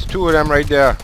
There's two of them right there.